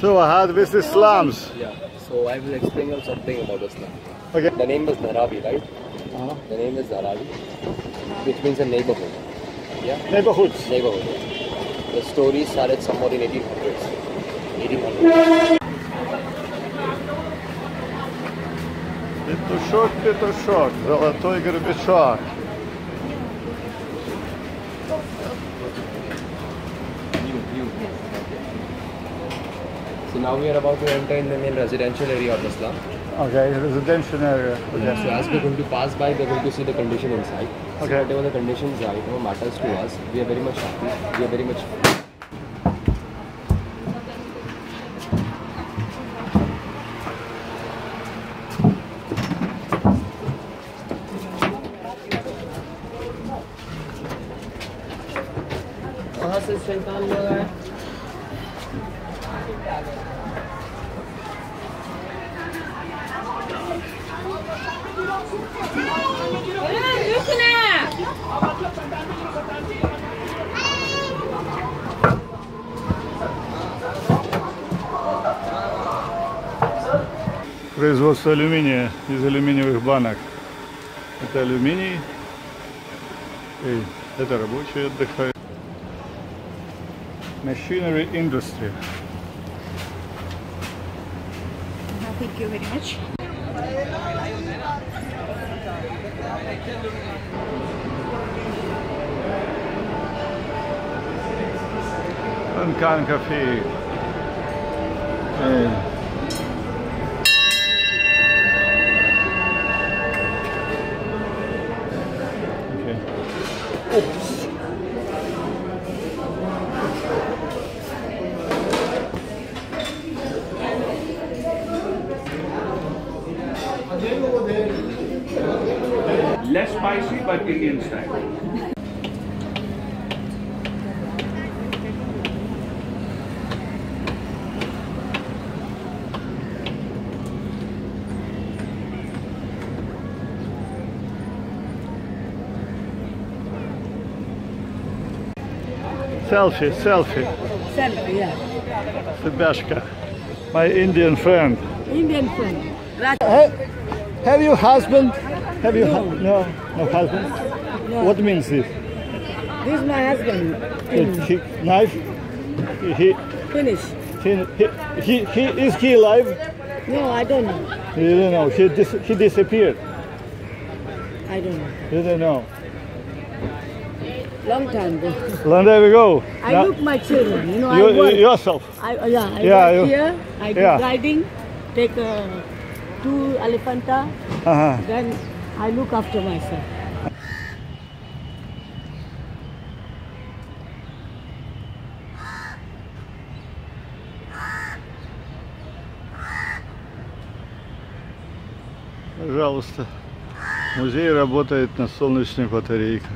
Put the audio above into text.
So I had with the slums. Yeah. So I will explain you something about the slum. Okay. The name is Dharavi, right? Uh-huh. The name is Dharavi, which means a neighborhood. Yeah. Neighborhoods. Neighborhood. The story started somewhere in 1800s. 1800s. Петушок, петушок, золотой гребешок. So now we are about to enter in the main residential area of the slum. Okay, residential area. Okay. So as we're going to pass by, we're going to see the condition inside. So Okay. whatever the conditions are, you know, matters to us. We are very much happy. We are very much. कहाँ से शैतान लोग आए Производство алюминия из алюминиевых банок. Это алюминий. И это рабочие отдыхают. Machinery industry. Thank you very much. Uncan Cafe. And spicy but Indian style. Selfie, selfie. Selfie, yeah. Sebashka. My Indian friend. Indian friend. Raj- Ha- Have you husband? Have you hu- no no husband? No. What means this? This is my husband. He, knife? He, Finish. he, he, he, he is he alive? No, I don't know. You don't know. He dis, he disappeared. I don't know. You don't know. Long time ago. Long time ago. I Now- look my children. You know, I you, work. yourself. I, uh, yeah, I Yeah, you- here. I do yeah. riding. Take uh, two elephanta. Uh-huh. Then I look after myself. Пожалуйста. Музей работает на солнечных батарейках.